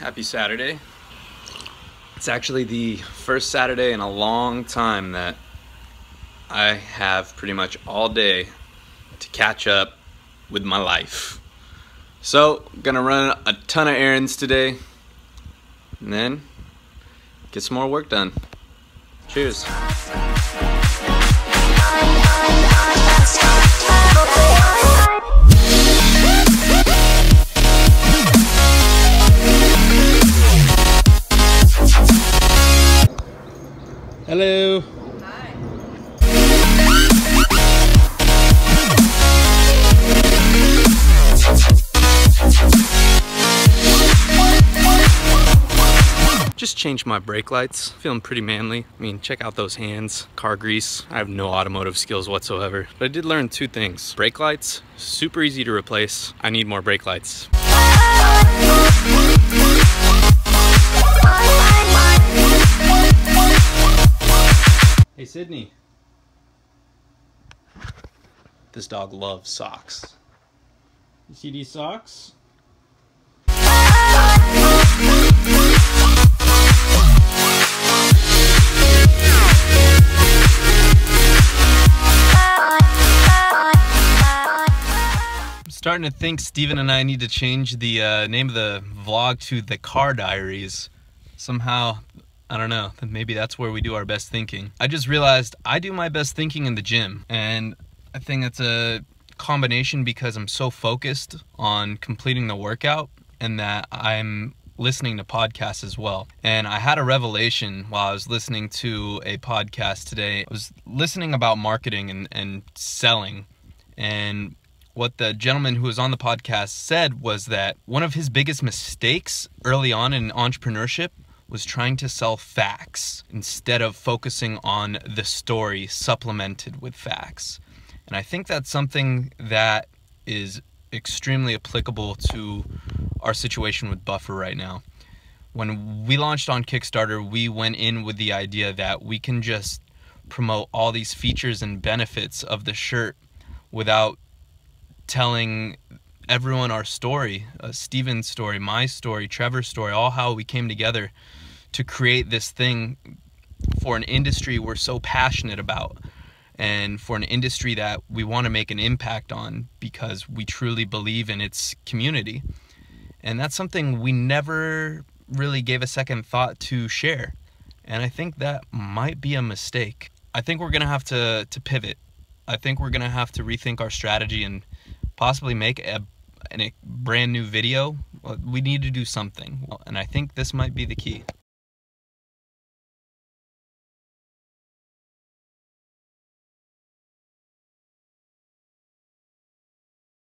Happy Saturday. It's actually the first Saturday in a long time that I have pretty much all day to catch up with my life. So, gonna run a ton of errands today and then get some more work done. Cheers. Hello. Just changed my brake lights. Feeling pretty manly. I mean, check out those hands. Car grease. I have no automotive skills whatsoever. But I did learn two things. Brake lights, super easy to replace. I need more brake lights. Sydney. This dog loves socks. You see these socks? I'm starting to think Steven and I need to change the uh, name of the vlog to the Car Diaries. Somehow, I don't know, maybe that's where we do our best thinking. I just realized I do my best thinking in the gym, and I think that's a combination because I'm so focused on completing the workout and that I'm listening to podcasts as well. And I had a revelation while I was listening to a podcast today. I was listening about marketing and, and selling. And what the gentleman who was on the podcast said was that one of his biggest mistakes early on in entrepreneurship was trying to sell facts instead of focusing on the story supplemented with facts. And I think that's something that is extremely applicable to our situation with Buffer right now. When we launched on Kickstarter, we went in with the idea that we can just promote all these features and benefits of the shirt without telling everyone our story uh, Steven's story, my story, Trevor's story, all how we came together to create this thing for an industry we're so passionate about and for an industry that we want to make an impact on because we truly believe in its community. And that's something we never really gave a second thought to share. And I think that might be a mistake. I think we're going to have to to pivot. I think we're going to have to rethink our strategy and possibly make a, a brand new video, we need to do something. And I think this might be the key.